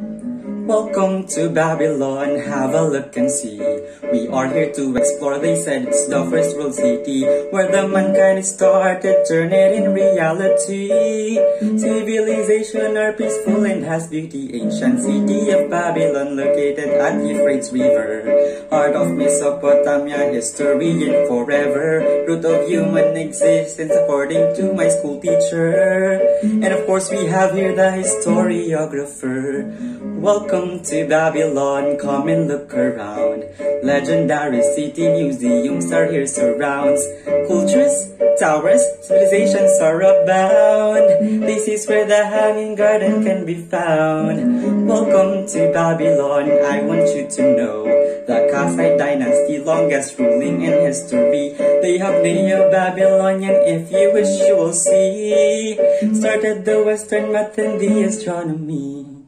Mm-hmm. Welcome to Babylon, have a look and see. We are here to explore, they said it's the first world city where the mankind started, turn it in reality. Civilization are peaceful and has beauty, ancient city of Babylon located at Euphrates River. Heart of Mesopotamia, history and forever, root of human existence according to my school teacher. And of course we have here the historiographer. Welcome to Babylon, come and look around. Legendary city museums are here surrounds. Cultures, towers, civilizations are abound. This is where the hanging garden can be found. Welcome to Babylon, I want you to know. The Kassite dynasty, longest ruling in history. They have Neo-Babylonian, if you wish you will see. Started the Western math and the astronomy.